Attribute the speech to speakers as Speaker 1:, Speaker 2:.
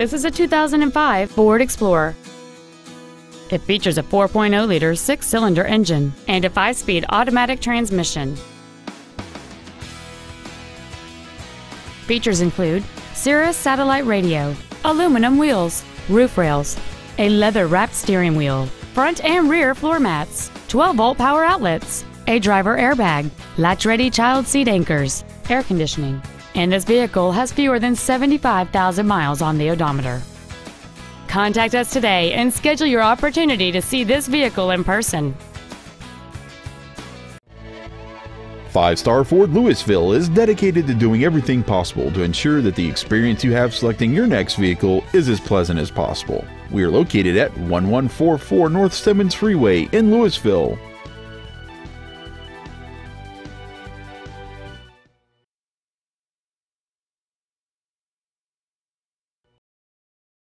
Speaker 1: This is a 2005 Ford Explorer. It features a 4.0 liter six cylinder engine and a five speed automatic transmission. Features include Sirius satellite radio, aluminum wheels, roof rails, a leather wrapped steering wheel, front and rear floor mats, 12 volt power outlets, a driver airbag, latch ready child seat anchors, air conditioning, and this vehicle has fewer than 75,000 miles on the odometer. Contact us today and schedule your opportunity to see this vehicle in person.
Speaker 2: Five Star Ford Lewisville is dedicated to doing everything possible to ensure that the experience you have selecting your next vehicle is as pleasant as possible. We are located at 1144 North Stemmons Freeway in Lewisville.